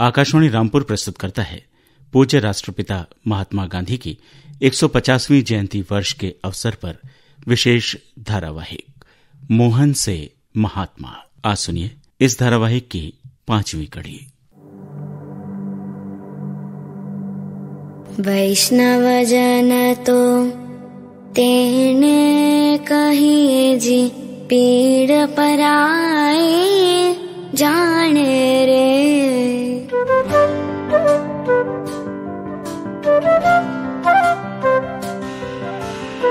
आकाशवाणी रामपुर प्रस्तुत करता है पूज्य राष्ट्रपिता महात्मा गांधी की 150वीं जयंती वर्ष के अवसर पर विशेष धारावाहिक, मोहन से महात्मा। आज सुनिए इस धारावाहिक की पांचवी कड़ी। वैष्णव जन तो तेने कहिए जी पीड़ पराए जाने रे।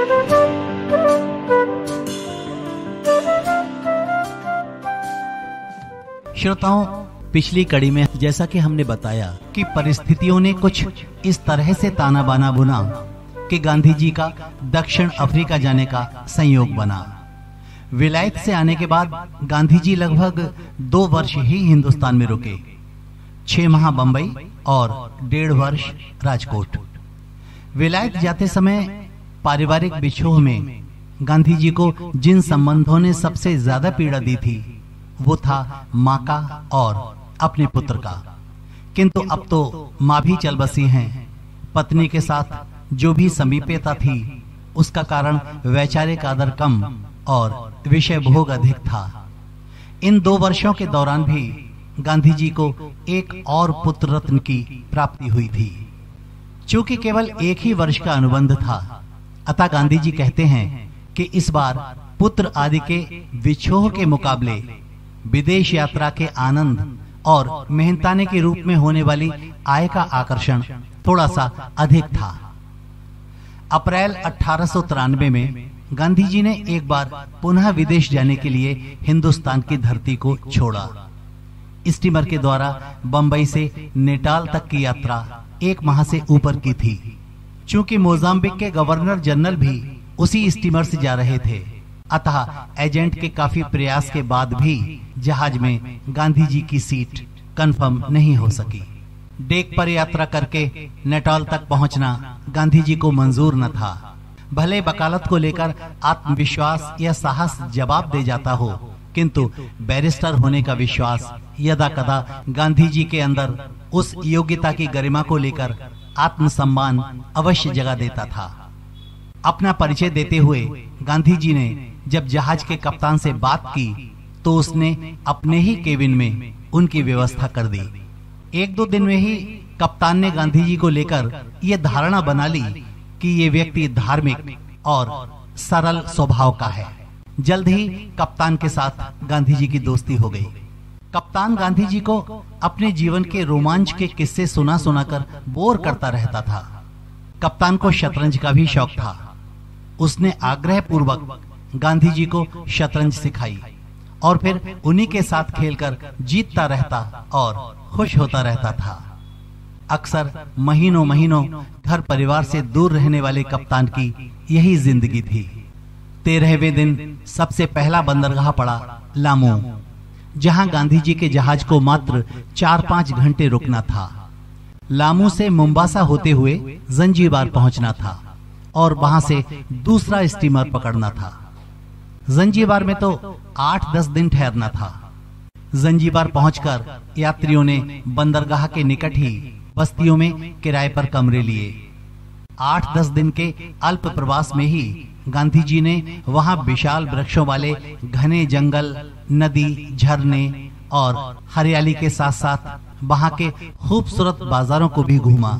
श्रोताओं, पिछली कड़ी में जैसा कि हमने बताया कि परिस्थितियों ने कुछ इस तरह से ताना बाना बुना कि गांधी जी का दक्षिण अफ्रीका जाने का संयोग बना। विलायत से आने के बाद गांधी जी लगभग दो वर्ष ही हिंदुस्तान में रुके। छह माह बंबई और डेढ़ वर्ष राजकोट। विलायत जाते समय पारिवारिक बिछोह में गांधी जी को जिन संबंधों ने सबसे ज़्यादा पीड़ा दी थी, वो था माँ का और अपने पुत्र का। किंतु अब तो माँ भी चल बसी हैं। पत्नी के साथ जो भी समीपता थी, उसका कारण वैचारिक आदर कम और विषय भोग अधिक था। इन दो वर्षों के दौरान भी गांधी जी को एक और पुत्र रत्न की प्राप्ति हुई थी। चूँकि केवल एक ही वर्ष का अनुबंध था अतः गांधी जी कहते हैं कि इस बार पुत्र आदि के विछोह के मुकाबले, विदेश यात्रा के आनंद और मेहनताने के रूप में होने वाली आय का आकर्षण थोड़ा सा अधिक था। अप्रैल अठारह में गांधी जी ने एक बार पुनः विदेश जाने के लिए हिंदुस्तान की धरती को छोड़ा। स्टीमर के द्वारा बंबई से नेटाल तक की यात्रा एक माह से ऊपर की थी। चूँकि मोजाम्बिक के गवर्नर जनरल भी उसी स्टीमर से जा रहे थे। अतः एजेंट के काफ़ी प्रयास के बाद भी जहाज़ में गांधी जी की सीट कंफर्म नहीं हो सकी। डेक पर यात्रा करके नेटाल तक पहुँचना गांधी जी को मंजूर न था। भले वकालत को लेकर आत्मविश्वास या साहस जवाब दे जाता हो, किंतु बैरिस्टर होने का विश्वास यदा कदा गांधी जी के अंदर उस योग्यता की गरिमा को लेकर आत्मसम्मान अवश्य जगा देता था। अपना परिचय देते हुए गांधी जी ने जब जहाज़ के कप्तान से बात की तो उसने अपने ही केबिन में उनकी व्यवस्था कर दी। एक दो दिन में ही कप्तान ने गांधी जी को लेकर यह धारणा बना ली कि ये व्यक्ति धार्मिक और सरल स्वभाव का है। जल्द ही कप्तान के साथ गांधी जी की दोस्ती हो गई। कप्तान गांधी जी को अपने जीवन के रोमांच के किस्से सुना सुनाकर बोर करता रहता था। कप्तान को शतरंज का भी शौक था। उसने आग्रह पूर्वक गांधी जी को शतरंज सिखाई और फिर उन्हीं के साथ खेलकर जीतता रहता और खुश होता रहता था। अक्सर महीनों महीनों घर परिवार से दूर रहने वाले कप्तान की यही ज़िंदगी थी। तेरहवें दिन सबसे पहला बंदरगाह पड़ा लामू। जहाँ गांधी जी के जहाज़ को मात्र चार पाँच घंटे रुकना था। लामू से मुंबासा होते हुए जंजीबार पहुँचना था और वहाँ से दूसरा स्टीमर पकड़ना था। जंजीबार में तो आठ दस दिन ठहरना था। जंजीबार पहुंचकर यात्रियों ने बंदरगाह के निकट ही बस्तियों में किराए पर कमरे लिए। आठ दस दिन के अल्प प्रवास में ही गांधी जी ने वहाँ विशाल वृक्षों वाले घने जंगल नदी, झरने और हरियाली के साथ साथ वहाँ के खूबसूरत बाजारों को भी घूमा।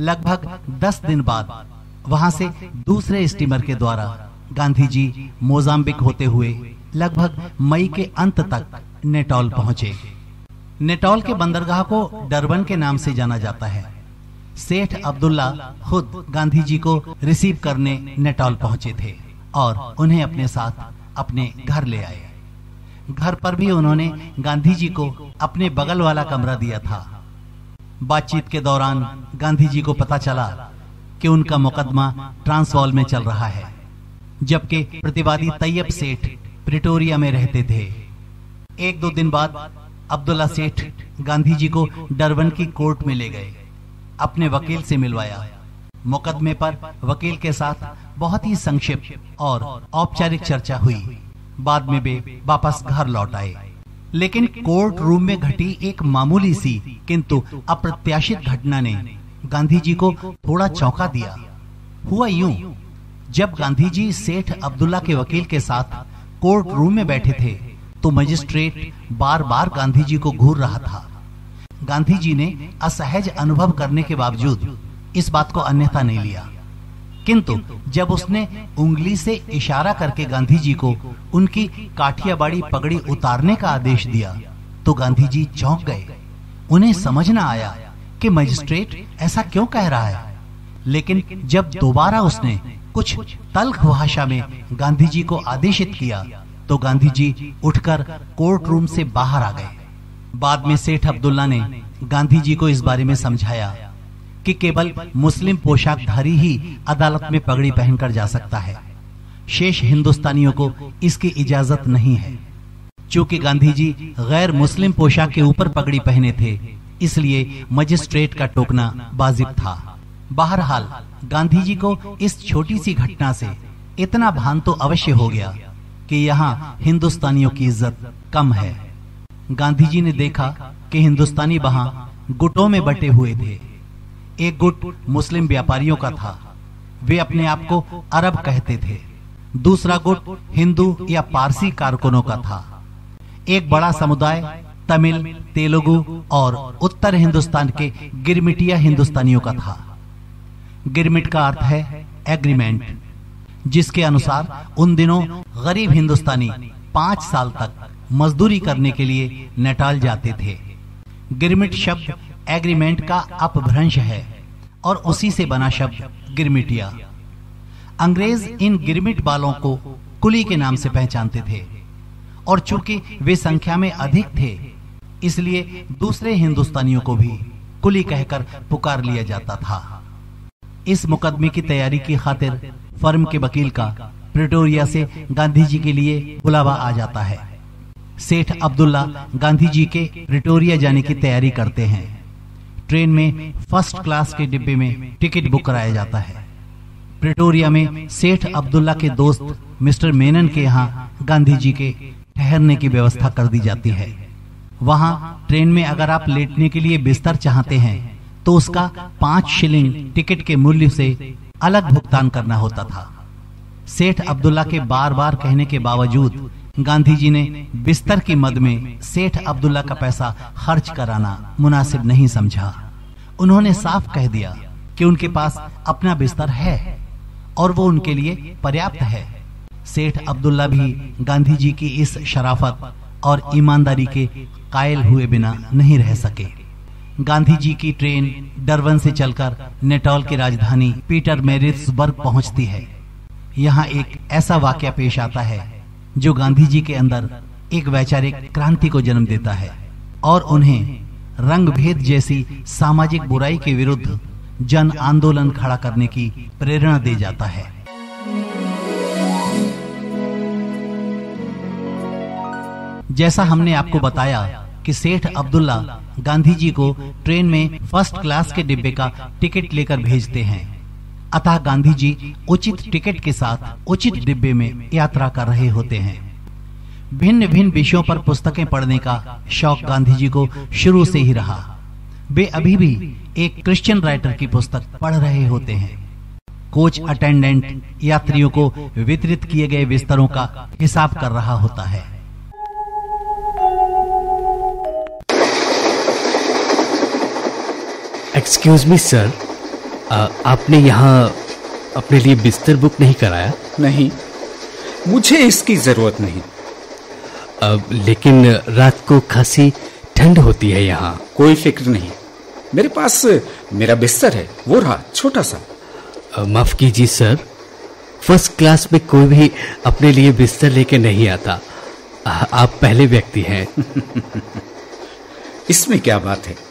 लगभग दस दिन बाद वहाँ से दूसरे स्टीमर के द्वारा गांधी जी मोजाम्बिक होते हुए लगभग मई के अंत तक नेटॉल पहुँचे। नेटॉल के बंदरगाह को डरबन के नाम से जाना जाता है। सेठ अब्दुल्ला खुद गांधी जी को रिसीव करने नेटॉल पहुँचे थे और उन्हें अपने साथ अपने घर ले आए। घर पर भी उन्होंने गांधी जी को अपने बगल वाला कमरा दिया था। बातचीत के दौरान गांधी जी को पता चला कि उनका मुकदमा ट्रांसवाल में चल रहा है, जबकि प्रतिवादी तैयब सेठ प्रिटोरिया में रहते थे। एक दो दिन बाद अब्दुल्ला सेठ गांधी जी को डरबन की कोर्ट में ले गए, अपने वकील से मिलवाया। मुकदमे पर वकील के साथ बहुत ही संक्षिप्त और औपचारिक चर्चा हुई। बाद में वे वापस घर लौट आए। लेकिन कोर्ट रूम में घटी एक मामूली सी, किंतु अप्रत्याशित घटना ने गांधी जी को थोड़ा चौंका दिया। हुआ यूँ, जब गांधी जी सेठ अब्दुल्ला के वकील के साथ कोर्ट रूम में बैठे थे तो मजिस्ट्रेट बार बार गांधी जी को घूर रहा था। गांधी जी ने असहज अनुभव करने के बावजूद इस बात को अन्यथा नहीं लिया। किंतु जब उसने उंगली से इशारा करके गांधी जी को उनकी काठियाबाड़ी पगड़ी उतारने का आदेश दिया तो गांधी जी चौंक गए। उन्हें समझ न आया कि मजिस्ट्रेट ऐसा क्यों कह रहा है। लेकिन जब दोबारा उसने कुछ तल्ख भाषा में गांधी जी को आदेशित किया तो गांधी जी उठकर कोर्ट रूम से बाहर आ गए। बाद में सेठ अब्दुल्ला ने गांधी जी को इस बारे में समझाया कि केवल मुस्लिम पोशाकधारी ही अदालत में पगड़ी पहनकर जा सकता है। शेष हिंदुस्तानियों को इसकी इजाज़त नहीं है। चूँकि गांधी जी गैर मुस्लिम पोशाक के ऊपर पगड़ी पहने थे, इसलिए मजिस्ट्रेट का टोकना वाजिब था। बहरहाल गांधी जी को इस छोटी सी घटना से इतना भान तो अवश्य हो गया कि यहाँ हिंदुस्तानियों की इज़्ज़त कम है। गांधी जी ने देखा कि हिंदुस्तानी वहाँ गुटों में बटे हुए थे। एक गुट मुस्लिम व्यापारियों का था। वे अपने आप को अरब कहते थे। दूसरा गुट हिंदू या पारसी कारकुनों का था। एक बड़ा समुदाय तमिल, तेलुगु और उत्तर हिंदुस्तान के गिरमिटिया हिंदुस्तानियों का था। गिरमिट का अर्थ है एग्रीमेंट, जिसके अनुसार उन दिनों गरीब हिंदुस्तानी पाँच साल तक मजदूरी करने के लिए नेटाल जाते थे। गिरमिट शब्द एग्रीमेंट का अपभ्रंश है और उसी से बना शब्द गिरमिटिया। अंग्रेज़ इन गिरमिट बालों को कुली के नाम से पहचानते थे और चूँकि वे संख्या में अधिक थे, इसलिए दूसरे हिंदुस्तानियों को भी कुली कहकर पुकार लिया जाता था। इस मुकदमे की तैयारी की खातिर फर्म के वकील का प्रिटोरिया से गांधी जी के लिए बुलावा आ जाता है। सेठ अब्दुल्ला गांधी जी के प्रिटोरिया जाने की तैयारी करते हैं। ट्रेन में फ़र्स्ट क्लास के डिब्बे में टिकट बुक कराया जाता है। प्रिटोरिया में सेठ अब्दुल्ला के दोस्त मिस्टर मेनन के यहाँ गांधी जी के ठहरने की व्यवस्था कर दी जाती है। वहाँ ट्रेन में अगर आप लेटने के लिए बिस्तर चाहते हैं तो उसका पाँच शिलिंग टिकट के मूल्य से अलग भुगतान करना होता था। सेठ अब्दुल्ला के बार बार कहने के बावजूद गांधी जी ने बिस्तर की मद में सेठ अब्दुल्ला का पैसा खर्च कराना मुनासिब नहीं समझा। उन्होंने साफ़ कह दिया कि उनके पास अपना बिस्तर है और वो उनके लिए पर्याप्त है। सेठ अब्दुल्ला भी गांधी जी की इस शराफत और ईमानदारी के कायल हुए बिना नहीं रह सके। गांधी जी की ट्रेन डरवन से चलकर नेटॉल की राजधानी पीटर मेरिट्सबर्ग पहुँचती है। यहाँ एक ऐसा वाक्य पेश आता है जो गांधी जी के अंदर एक वैचारिक क्रांति को जन्म देता है और उन्हें रंग भेद जैसी सामाजिक बुराई के विरुद्ध जन आंदोलन खड़ा करने की प्रेरणा दे जाता है। जैसा हमने आपको बताया कि सेठ अब्दुल्ला गांधी जी को ट्रेन में फ़र्स्ट क्लास के डिब्बे का टिकट लेकर भेजते हैं अतः गांधी जी उचित टिकट के साथ उचित डिब्बे में यात्रा कर रहे होते हैं। भिन्न भिन्न विषयों पर पुस्तकें पढ़ने का शौक गांधी जी को शुरू से ही रहा। वे अभी भी एक क्रिश्चियन राइटर की पुस्तक पढ़ रहे होते हैं। कोच अटेंडेंट यात्रियों को वितरित किए गए बिस्तरों का हिसाब कर रहा होता है। एक्सक्यूज मी सर आपने यहाँ अपने लिए बिस्तर बुक नहीं कराया? नहीं। मुझे इसकी ज़रूरत नहीं। अब लेकिन रात को खासी ठंड होती है यहाँ। कोई फ़िक्र नहीं। मेरे पास मेरा बिस्तर है वो रहा छोटा सा। माफ़ कीजिए सर फ़र्स्ट क्लास में कोई भी अपने लिए बिस्तर लेके नहीं आता। आप पहले व्यक्ति हैं। इसमें क्या बात है?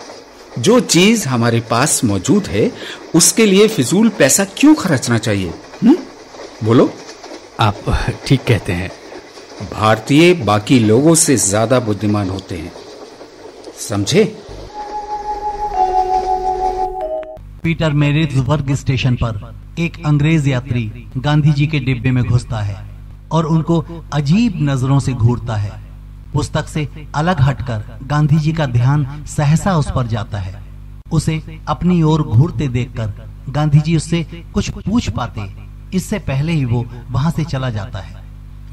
जो चीज़ हमारे पास मौजूद है उसके लिए फिजूल पैसा क्यों खर्चना चाहिए? हुँ? बोलो। आप ठीक कहते हैं। भारतीय बाकी लोगों से ज़्यादा बुद्धिमान होते हैं। समझे? पीटर मेरिट्सबर्ग स्टेशन पर एक अंग्रेज़ यात्री गांधी जी के डिब्बे में घुसता है और उनको अजीब नज़रों से घूरता है। पुस्तक से अलग हटकर गांधी जी का ध्यान सहसा उस पर जाता है। उसे अपनी ओर घूरते देखकर गांधी जी उससे कुछ पूछ पाते। इससे पहले ही वो वहाँ से चला जाता है।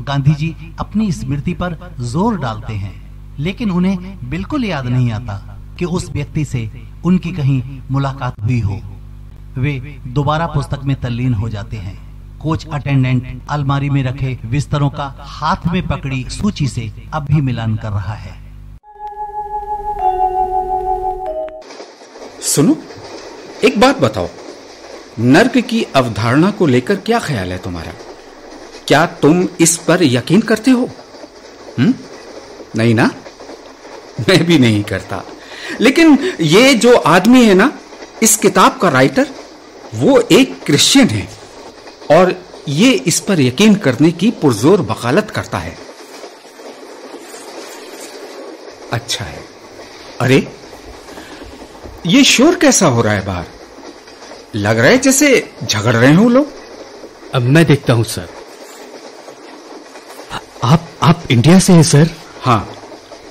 गांधी जी अपनी स्मृति पर ज़ोर डालते हैं, लेकिन उन्हें बिल्कुल याद नहीं आता कि उस व्यक्ति से उनकी कहीं मुलाकात हुई हो। वे दोबारा पुस्तक में तल्लीन हो जाते हैं। कोच अटेंडेंट अलमारी में रखे बिस्तरों का हाथ में पकड़ी सूची से अब भी मिलान कर रहा है। सुनो, एक बात बताओ। नर्क की अवधारणा को लेकर क्या ख्याल है तुम्हारा? क्या तुम इस पर यकीन करते हो? हम्म? नहीं ना? मैं भी नहीं करता। लेकिन ये जो आदमी है ना, इस किताब का राइटर वो एक क्रिश्चियन है। और ये इस पर यकीन करने की पुरजोर वकालत करता है। अच्छा है। अरे ये शोर कैसा हो रहा है बाहर? लग रहा है जैसे झगड़ रहे हो लोग। अब मैं देखता हूँ सर। आप आप इंडिया से हैं सर? हाँ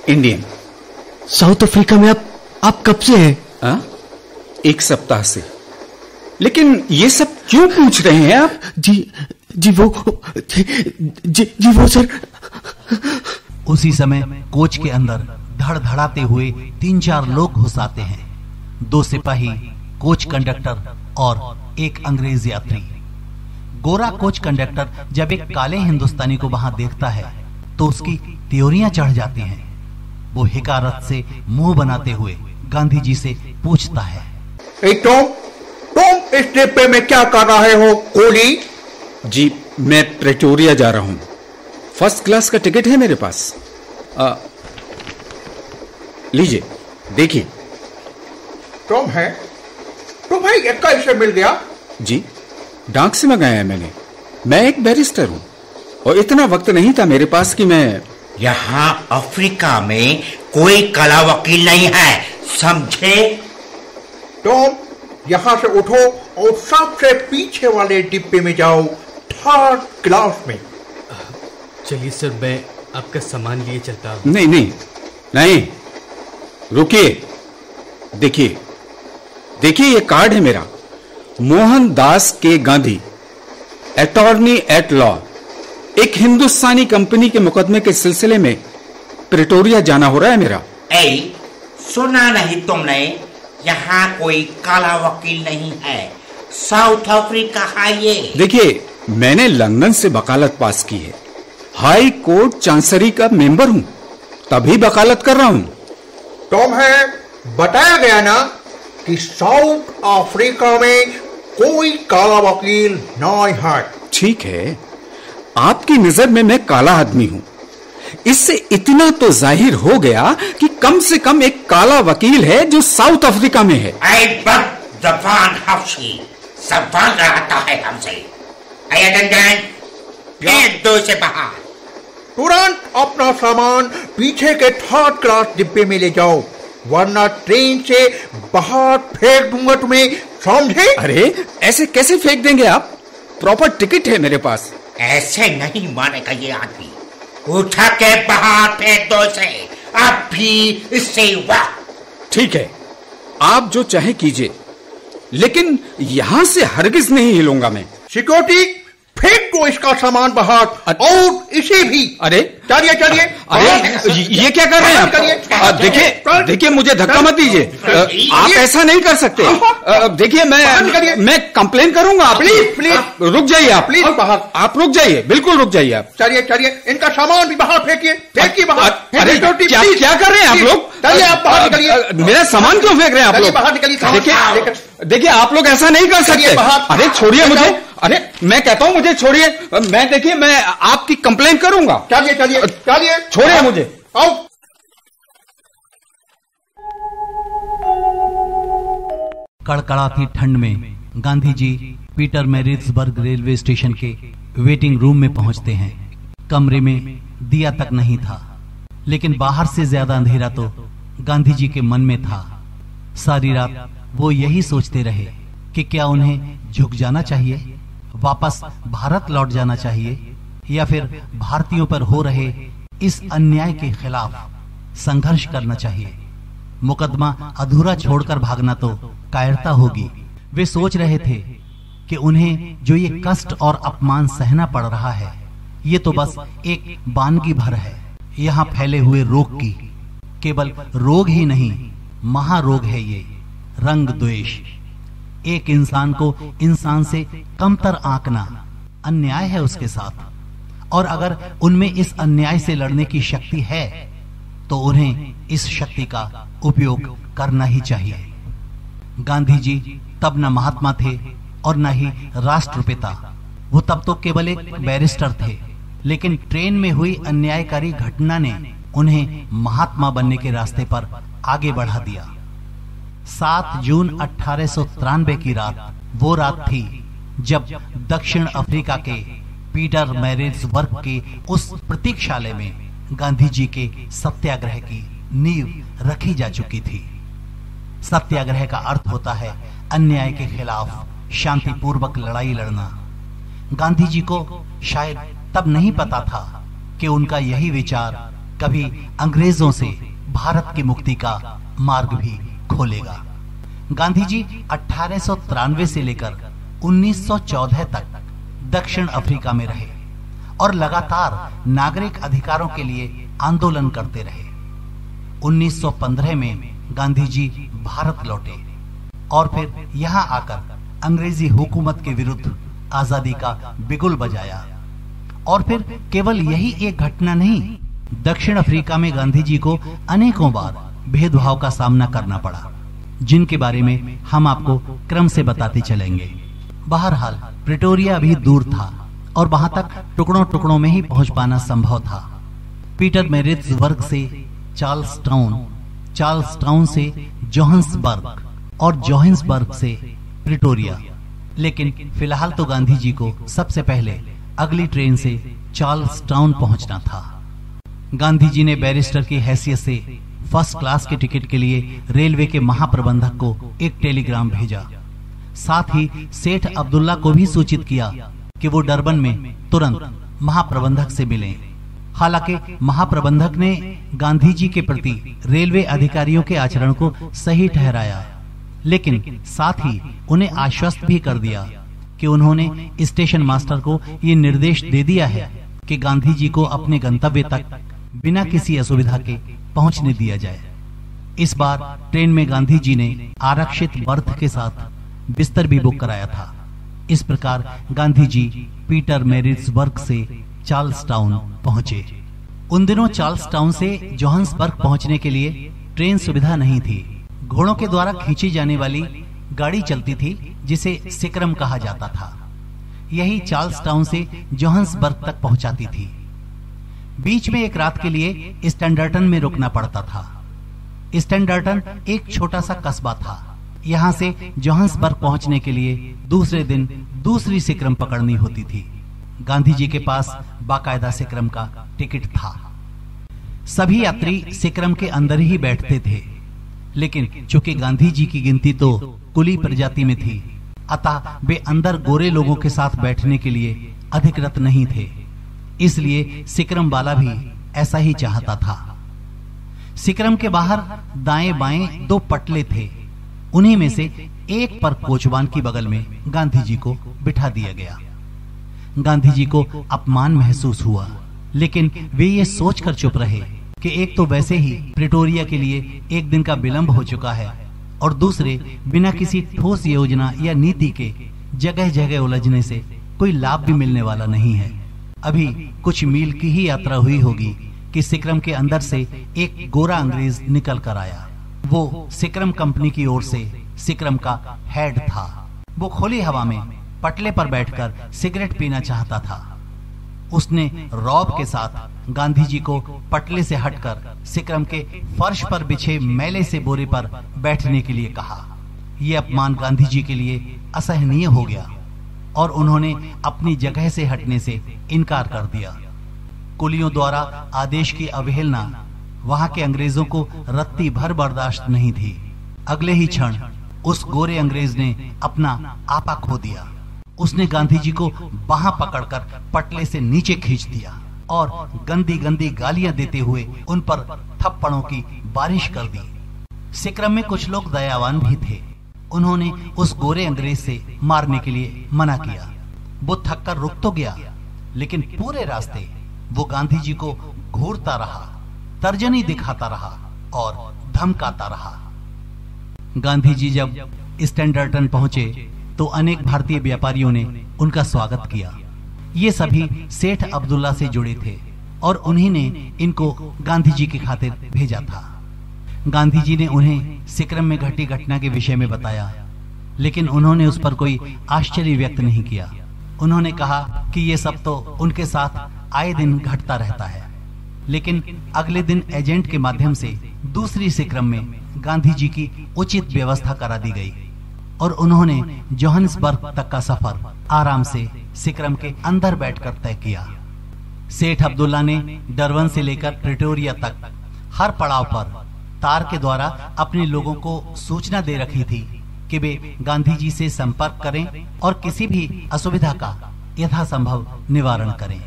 इंडियन। साउथ अफ्रीका में आप आप कब से हैं? आ? एक सप्ताह से। लेकिन ये सब क्यों पूछ रहे हैं आप? जी जी वो जी जी, जी वो सर। उसी समय कोच के अंदर धड़धड़ाते हुए तीन चार लोग घुस आते हैं। दो सिपाही कोच कंडक्टर और एक अंग्रेज़ यात्री। गोरा कोच कंडक्टर जब एक काले हिंदुस्तानी को वहाँ देखता है तो उसकी त्योरियाँ चढ़ जाती हैं। वो हिकारत से मुँह बनाते हुए गांधी जी से पूछता है ए तुम तुम इस डिब्बे में क्या कर रहे हो? कोली जी मैं प्रेटोरिया जा रहा हूँ। फ़र्स्ट क्लास का टिकट है मेरे पास। लीजिए देखिए। तुम है? तुम्हें ये कैसे मिल गया? जी डाक से मंगाया है मैंने। मैं एक बैरिस्टर हूँ और इतना वक्त नहीं था मेरे पास कि मैं यहाँ अफ्रीका में कोई कला वकील नहीं है समझे? तुम यहाँ से उठो और सबसे पीछे वाले डिब्बे में जाओ थर्ड क्लास में। चलिए सर मैं आपका सामान लिए चलता हूँ। नहीं नहीं नहीं रुकिए। देखिए देखिए ये कार्ड है मेरा। मोहन दास के गांधी अटॉर्नी एट लॉ एक हिंदुस्तानी कंपनी के मुकदमे के सिलसिले में प्रिटोरिया जाना हो रहा है मेरा। ए सुना नहीं तुमने यहाँ कोई काला वकील नहीं है। साउथ अफ्रीका है ये देखिए मैंने लंदन से वकालत पास की है। हाई कोर्ट चांसरी का मेंबर हूँ तभी वकालत कर रहा हूँ। तुम्हें बताया गया ना कि साउथ अफ्रीका में कोई काला वकील नहीं है। ठीक है आपकी नज़र में मैं काला आदमी हूँ। इससे इतना तो ज़ाहिर हो गया कि कम से कम एक काला वकील है जो साउथ अफ्रीका में है। बद जबान हफ्सी जबान रहता है हमसे। दो इसे बाहर। तुरंत अपना सामान पीछे के थर्ड क्लास डिब्बे में ले जाओ वरना ट्रेन से बाहर फेंक दूँगा तुम्हें समझे? अरे ऐसे कैसे फेंक देंगे आप? प्रॉपर टिकट है मेरे पास। ऐसे नहीं मानेगा ये आदमी। उठा के बाहर फेंक दो इसे अब भी इससे वक्त ठीक है आप जो चाहे कीजिए। लेकिन यहाँ से हरगिज नहीं हिलूँगा मैं। सिक्योरिटी फेंक इसका सामान बाहर। और इसे भी। अरे। चलिए चलिए। अरे ये क्या कर रहे हैं आप? देखिए देखिए मुझे धक्का मत दीजिए। आप ऐसा नहीं कर सकते। आ, देखिए मैं मैं कंप्लेन करूँगा आप प्लीज़ प्लीज़ रुक जाइए आप। प्लीज़ बाहर। आप रुक जाइए बिल्कुल रुक जाइए आप। चलिए चलिए। इनका सामान भी बाहर फेंकिए। फेंकिए बाहर। अरे क्या क्या कर रहे हैं आप लोग? चलिए आप बाहर निकलिए। मेरा सामान क्यों फेंक रहे हैं आप लोग? बाहर निकलिए, देखिए देखिए आप लोग ऐसा नहीं कर सकते। अरे छोड़िए मुझे। अरे मैं कहता हूँ मुझे छोड़िए। मैं देखिए मैं आपकी कंप्लेन करूँगा। चलिए चलिए चलिए छोड़िए मुझे। आओ। कड़कड़ाती ठंड में Gandhi ji Pietermaritzburg railway station के वेटिंग रूम में पहुँचते हैं। कमरे में दिया तक नहीं था लेकिन बाहर से ज़्यादा अंधेरा तो गांधी जी के मन में था। सारी रात वो यही सोचते रहे कि क्या उन्हें झुक जाना चाहिए। वापस भारत लौट जाना चाहिए या फिर भारतीयों पर हो रहे इस अन्याय के खिलाफ संघर्ष करना चाहिए। मुकदमा अधूरा छोड़कर भागना तो कायरता होगी। वे सोच रहे थे कि उन्हें जो ये कष्ट और अपमान सहना पड़ रहा है, ये तो बस एक बानगी भर है। यहाँ फैले हुए रोग की केवल रोग ही नहीं, महारोग है ये, रंग द्वेष। एक इंसान को इंसान से कमतर आंकना अन्याय है उसके साथ। और अगर उनमें इस अन्याय से लड़ने की शक्ति है तो उन्हें इस शक्ति का उपयोग करना ही चाहिए। गांधी जी तब न महात्मा थे और न ही राष्ट्रपिता। वो तब तो केवल एक बैरिस्टर थे, लेकिन ट्रेन में हुई अन्यायकारी घटना ने उन्हें महात्मा बनने के रास्ते पर आगे बढ़ा दिया। 7 जून अठारह सौ तिरानवे की रात, वो रात थी जब दक्षिण अफ्रीका के पीटर मैरिज वर्क के उस प्रतीक्षालय में गांधी जी के सत्याग्रह की नींव रखी जा चुकी थी। सत्याग्रह का अर्थ होता है अन्याय के खिलाफ शांतिपूर्वक लड़ाई लड़ना। गांधी जी को शायद तब नहीं पता था कि उनका यही विचार कभी अंग्रेज़ों से भारत की मुक्ति का मार्ग भी खोलेगा। गांधी जी अठारह से लेकर 1914 तक दक्षिण अफ्रीका में रहे और लगातार नागरिक अधिकारों के लिए आंदोलन करते रहे। 1915 में गांधी जी भारत लौटे और फिर यहाँ आकर अंग्रेज़ी हुकूमत के विरुद्ध आज़ादी का बिगुल बजाया। और फिर केवल यही एक घटना नहीं, दक्षिण अफ्रीका में गांधी जी को अनेकों बार भेदभाव का सामना करना पड़ा, जिनके बारे में हम आपको क्रम से बताते चलेंगे। बहरहाल, प्रिटोरिया भी दूर था और वहाँ तक टुकड़ों टुकड़ों में ही पहुँच पाना संभव था। पीटर मेरिट्स वर्ग से चार्ल्स टाउन चार्ल्स टाउन से जोहन्सबर्ग और जोहन्सबर्ग से प्रिटोरिया। लेकिन फ़िलहाल तो गांधी जी को सबसे पहले अगली ट्रेन से चार्ल्स टाउन पहुँचना था। गांधी जी ने बैरिस्टर की हैसियत से फ़र्स्ट क्लास के टिकट के लिए रेलवे के महाप्रबंधक को एक टेलीग्राम भेजा। साथ ही सेठ अब्दुल्ला को भी सूचित किया कि वो डरबन में तुरंत महाप्रबंधक से मिले। हालाँकि महाप्रबंधक ने गांधी जी के प्रति रेलवे अधिकारियों के आचरण को सही ठहराया, लेकिन साथ ही उन्हें आश्वस्त भी कर दिया कि उन्होंने स्टेशन मास्टर को ये निर्देश दे दिया है कि गांधी जी को अपने गंतव्य तक बिना किसी असुविधा के पहुँचने दिया जाए। इस बार ट्रेन में गांधी जी ने आरक्षित बर्थ के साथ बिस्तर भी बुक कराया था। इस प्रकार गांधी जी पीटर मेरिट्सबर्ग से चार्ल्स टाउन पहुँचे। उन दिनों चार्ल्स टाउन से जोहान्सबर्ग पहुँचने के लिए ट्रेन सुविधा नहीं थी। घोड़ों के द्वारा खींची जाने वाली गाड़ी चलती थी, जिसे सिक्रम कहा जाता था। यही चार्ल्स टाउन से जोहान्सबर्ग तक पहुंचाती थी। बीच में एक रात के लिए स्टैंडर्टन में रुकना पड़ता था। स्टैंडर्टन एक छोटा सा कस्बा था। यहाँ से जोहान्सबर्ग पहुँचने के लिए दूसरे दिन दूसरी सिक्रम पकड़नी होती थी। गांधी जी के पास बाकायदा सिक्रम का टिकट था। सभी यात्री सिक्रम के अंदर ही बैठते थे। लेकिन चूँकि गांधी जी की गिनती तो कुली प्रजाति में थी, अतः वे अंदर गोरे लोगों के साथ बैठने के लिए अधिकृत नहीं थे। इसलिए सिक्रम वाला भी ऐसा ही चाहता था। सिक्रम के बाहर दाएँ बाएँ दो पटले थे। उन्हीं में से एक पर कोचवान की बगल में गांधी जी को बिठा दिया गया। गांधी जी को अपमान महसूस हुआ, लेकिन वे ये सोचकर चुप रहे कि एक तो वैसे ही प्रिटोरिया के लिए एक दिन का विलंब हो चुका है और दूसरे बिना किसी ठोस योजना या नीति के जगह जगह उलझने से कोई लाभ भी मिलने वाला नहीं है। अभी कुछ मील की ही यात्रा हुई होगी कि सिक्रम के अंदर से एक गोरा अंग्रेज़ निकल कर आया। वो सिक्रम कंपनी की ओर से सिक्रम का हेड था। वो खुली हवा में पटले पर बैठकर सिगरेट पीना चाहता था। उसने रॉब के साथ गांधी जी को पटले से हटकर सिक्रम के फर्श पर बिछे मैले से बोरे पर बैठने के लिए कहा। यह अपमान गांधी जी के लिए असहनीय हो गया। और उन्होंने अपनी जगह से हटने से इनकार कर दिया। कुलियों द्वारा आदेश की अवहेलना, वहाँ के अंग्रेज़ों को रत्ती भर बर्दाश्त नहीं थी। अगले ही क्षण उस गोरे अंग्रेज़ ने अपना आपा खो दिया। उसने गांधी जी को बाह पकड़कर पटले से नीचे खींच दिया और गंदी गंदी गालियाँ देते हुए उन पर थप्पड़ों की बारिश कर दी। सिक्रम में कुछ लोग दयावान भी थे। उन्होंने उस गोरे अंग्रेज़ से मारने के लिए मना किया। वो थक कर रुक तो गया, लेकिन पूरे रास्ते वो गांधी जी को घूरता रहा, तर्जनी दिखाता रहा और धमकाता रहा। गांधी जी जब स्टैंडर्टन पहुँचे तो अनेक भारतीय व्यापारियों ने उनका स्वागत किया। ये सभी सेठ अब्दुल्ला से जुड़े थे और उन्हीं ने इनको गांधी जी की खातिर भेजा था। गांधी जी ने उन्हें सिक्रम में घटी घटना के विषय में बताया, लेकिन उन्होंने उस पर कोई आश्चर्य व्यक्त नहीं किया। उन्होंने कहा कि ये सब तो उनके साथ आए दिन घटता रहता है, लेकिन अगले दिन एजेंट के माध्यम से दूसरी सिक्रम में गांधी जी की उचित व्यवस्था करा दी गई और उन्होंने जोहान्सबर्ग तक का सफ़र आराम से सिक्रम के अंदर बैठकर तय किया। सेठ अब्दुल्ला ने डरवन से लेकर प्रिटोरिया तक हर पड़ाव पर तार के द्वारा अपने लोगों को सूचना दे रखी थी कि वे गांधी जी से संपर्क करें और किसी भी असुविधा का यथासंभव निवारण करें।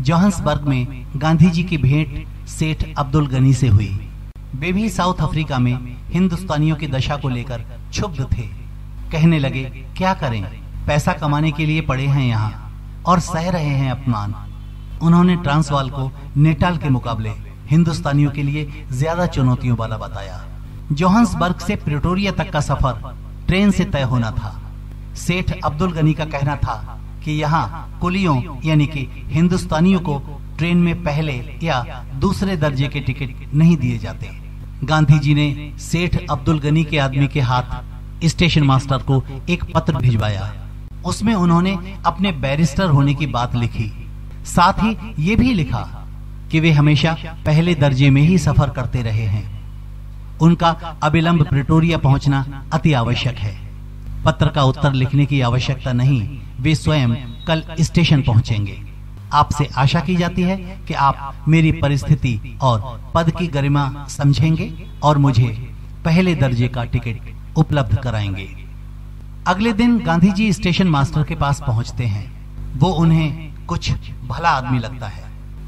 जोहान्सबर्ग में गांधी जी की भेंट सेठ अब्दुल गनी से हुई। वे भी साउथ अफ्रीका में हिंदुस्तानियों की दशा को लेकर क्षुब्ध थे। कहने लगे, क्या करें? पैसा कमाने के लिए पड़े हैं यहाँ और सह रहे हैं अपमान। उन्होंने ट्रांसवाल को नेटाल के मुकाबले हिंदुस्तानियों के लिए ज़्यादा चुनौतियों वाला बताया। जोहान्सबर्ग से प्रिटोरिया तक का सफ़र ट्रेन से तय होना था। सेठ अब्दुल गनी का कहना था कि यहाँ कुलियों, यानी कि हिंदुस्तानियों को ट्रेन में पहले या दूसरे दर्जे के टिकट नहीं दिए जाते। गांधी जी ने सेठ अब्दुल गनी के आदमी के हाथ स्टेशन मास्टर को एक पत्र भिजवाया। उसमें उन्होंने अपने बैरिस्टर होने की बात लिखी। साथ ही ये भी लिखा कि वे हमेशा पहले दर्जे में ही सफ़र करते रहे हैं। उनका अविलंब प्रिटोरिया पहुँचना अति आवश्यक है। पत्र का उत्तर लिखने की आवश्यकता नहीं, वे स्वयं कल स्टेशन पहुँचेंगे। आपसे आशा की जाती है कि आप मेरी परिस्थिति और पद की गरिमा समझेंगे और मुझे पहले दर्जे का टिकट उपलब्ध कराएँगे। अगले दिन गांधी जी स्टेशन मास्टर के पास पहुँचते हैं। वो उन्हें कुछ भला आदमी लगता है।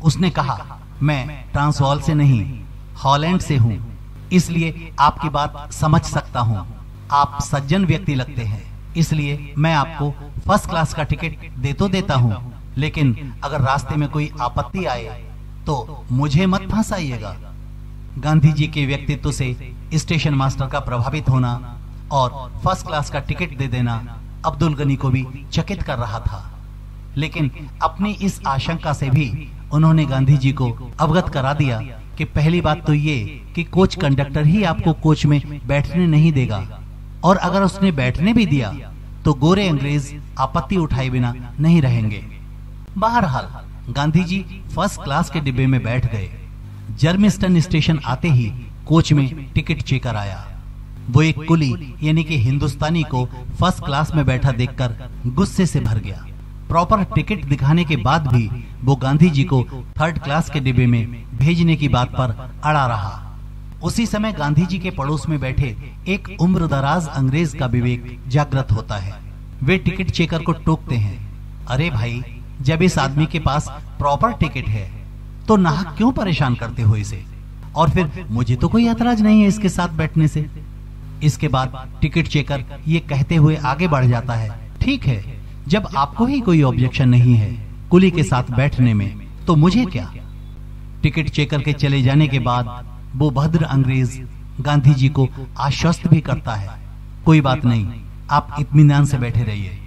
उसने कहा मैं ट्रांसवाल से नहीं, हॉलैंड से हूँ। इसलिए आपकी बात समझ सकता हूँ। आप सज्जन व्यक्ति लगते हैं। इसलिए मैं आपको फ़र्स्ट क्लास का टिकट दे तो देता हूँ। लेकिन अगर रास्ते में कोई आपत्ति आए तो मुझे मत फंसाइएगा। गांधी जी के व्यक्तित्व से स्टेशन मास्टर का प्रभावित होना और फ़र्स्ट क्लास का टिकट दे देना अब्दुल गनी को भी चकित कर रहा था। लेकिन अपनी इस आशंका से भी उन्होंने गांधी जी को अवगत करा दिया कि पहली बात तो ये कि कोच कंडक्टर ही आपको कोच में बैठने नहीं देगा। और अगर उसने बैठने भी दिया तो गोरे अंग्रेज़ आपत्ति उठाए बिना नहीं रहेंगे। बहरहाल गांधी जी फ़र्स्ट क्लास के डिब्बे में बैठ गए। जर्मिस्टन स्टेशन आते ही कोच में टिकट चेकर आया। वो एक कुली, यानी कि हिंदुस्तानी को फ़र्स्ट क्लास में बैठा देखकर गुस्से से भर गया। प्रॉपर टिकट दिखाने के बाद भी वो गांधी जी को थर्ड क्लास के डिब्बे में भेजने की बात पर अड़ा रहा। उसी समय गांधी जी के पड़ोस में बैठे एक उम्रदराज अंग्रेज़ का विवेक जागृत होता है। वे टिकट चेकर को टोकते हैं। अरे भाई, जब इस आदमी के पास प्रॉपर टिकट है तो नाहक क्यों परेशान करते हो इसे? और फिर मुझे तो कोई ऐतराज नहीं है इसके साथ बैठने से। इसके बाद टिकट चेकर ये कहते हुए आगे बढ़ जाता है। ठीक है जब आपको ही कोई ऑब्जेक्शन नहीं है कुली के साथ बैठने में तो मुझे क्या? टिकट चेकर के चले जाने के बाद वो भद्र अंग्रेज़ गांधी जी को आश्वस्त भी करता है। कोई बात नहीं, आप इत्मीनान से बैठे रहिए।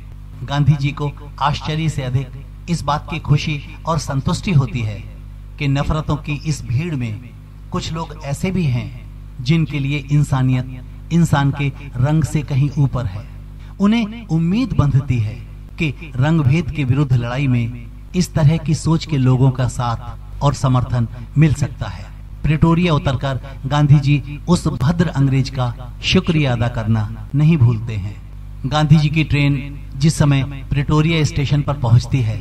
गांधी जी को आश्चर्य से अधिक इस बात की खुशी और संतुष्टि होती है कि नफरतों की इस भीड़ में कुछ लोग ऐसे भी हैं जिनके लिए इंसानियत, इंसान के रंग से कहीं ऊपर है। उन्हें उम्मीद बंधती है कि रंग भेद के विरुद्ध लड़ाई में इस तरह की सोच के लोगों का साथ और समर्थन मिल सकता है। प्रिटोरिया उतरकर गांधी जी उस भद्र अंग्रेज़ का शुक्रिया अदा करना नहीं भूलते हैं। गांधी जी की ट्रेन जिस समय प्रिटोरिया स्टेशन पर पहुँचती है,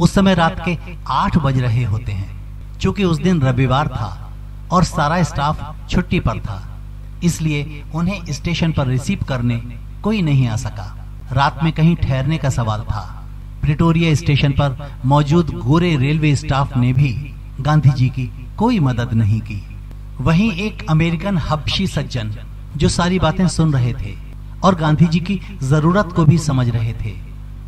उस समय रात के आठ बज रहे होते हैं, चूँकि उस दिन रविवार था और सारा स्टाफ छुट्टी पर था, इसलिए उन्हें स्टेशन पर रिसीव करने कोई नहीं आ सका। रात में कहीं ठहरने का सवाल था। प्रिटोरिया स्टेशन पर मौजूद गोरे रेलवे स्टाफ ने भी गांधी जी की कोई मदद नहीं की। वहीं एक अमेरिकन हबशी सज्जन जो सारी बातें सुन रहे थे और गांधी जी की ज़रूरत को भी समझ रहे थे,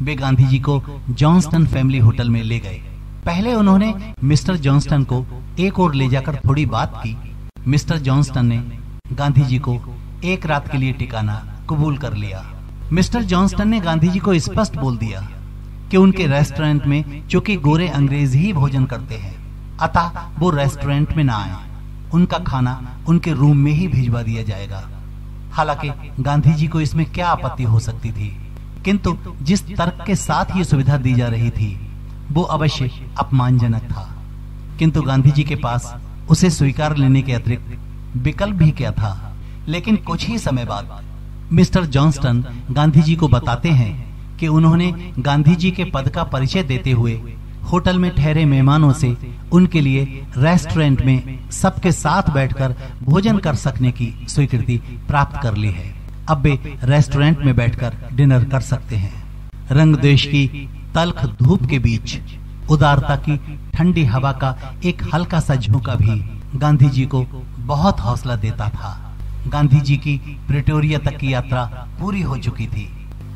वे गांधी जी को जॉन्सटन फैमिली होटल में ले गए। पहले उन्होंने मिस्टर जॉन्स्टन को एक और ले जाकर थोड़ी बात की। मिस्टर जॉन्स्टन ने गांधी जी को एक रात के लिए टिकाना कबूल कर लिया। मिस्टर जॉन्सटन ने गांधी जी को स्पष्ट बोल दिया कि उनके रेस्टोरेंट में, चूँकि गोरे अंग्रेज़ ही भोजन करते हैं, अतः वो रेस्टोरेंट में ना आए। उनका खाना उनके रूम में ही भिजवा दिया जाएगा। हालाँकि गांधी जी को इसमें क्या आपत्ति हो सकती थी? किंतु जिस तर्क के साथ ये सुविधा दी जा रही थी, वो अवश्य अपमानजनक था। किंतु गांधी जी के पास उसे स्वीकार लेने के अतिरिक्त विकल्प भी क्या था? लेकिन कुछ ही समय बाद मिस्टर जॉन्स्टन गांधी जी को बताते हैं कि उन्होंने गांधी जी के पद का परिचय देते हुए होटल में ठहरे मेहमानों से उनके लिए रेस्टोरेंट में सबके साथ बैठकर भोजन कर सकने की स्वीकृति प्राप्त कर ली है। अब वे रेस्टोरेंट में बैठकर डिनर कर सकते हैं। रंग देश की तलख धूप के बीच उदारता की ठंडी हवा का एक हल्का सा झोंका भी गांधी जी को बहुत हौसला देता था। गांधी जी की प्रिटोरिया तक की यात्रा पूरी हो चुकी थी।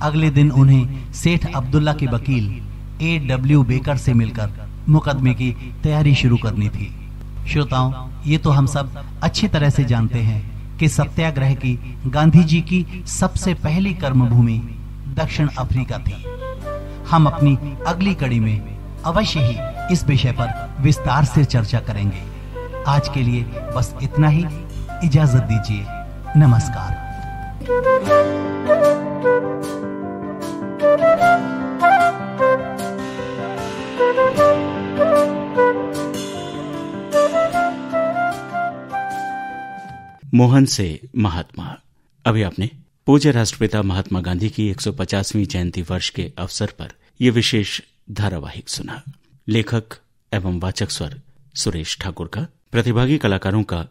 अगले दिन उन्हें सेठ अब्दुल्ला के वकील ए डब्ल्यू बेकर से मिलकर मुकदमे की तैयारी शुरू करनी थी। श्रोताओं, ये तो हम सब अच्छी तरह से जानते हैं कि सत्याग्रह की गांधी जी की सबसे पहली कर्मभूमि दक्षिण अफ्रीका थी। हम अपनी अगली कड़ी में अवश्य ही इस विषय पर विस्तार से चर्चा करेंगे। आज के लिए बस इतना ही। इजाज़त दीजिए। नमस्कार। मोहन से महात्मा। अभी आपने पूज्य राष्ट्रपिता महात्मा गांधी की 150वीं जयंती वर्ष के अवसर पर यह विशेष धारावाहिक सुना। लेखक एवं वाचक स्वर सुरेश ठाकुर का, प्रतिभागी कलाकारों का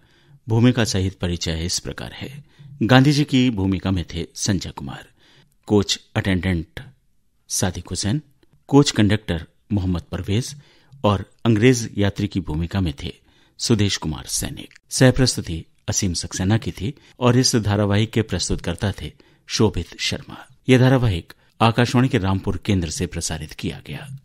भूमिका सहित परिचय इस प्रकार है। गांधी जी की भूमिका में थे Sanjay Kumar. Coach, attendant Sadiq Hussain, coach conductor Mohammad Parvez और अंग्रेज़ यात्री की भूमिका में थे सुदेश कुमार सैनिक। सह प्रस्तुति असीम सक्सेना की थी और इस धारावाहिक के प्रस्तुतकर्ता थे शोभित शर्मा। यह धारावाहिक आकाशवाणी के रामपुर केंद्र से प्रसारित किया गया।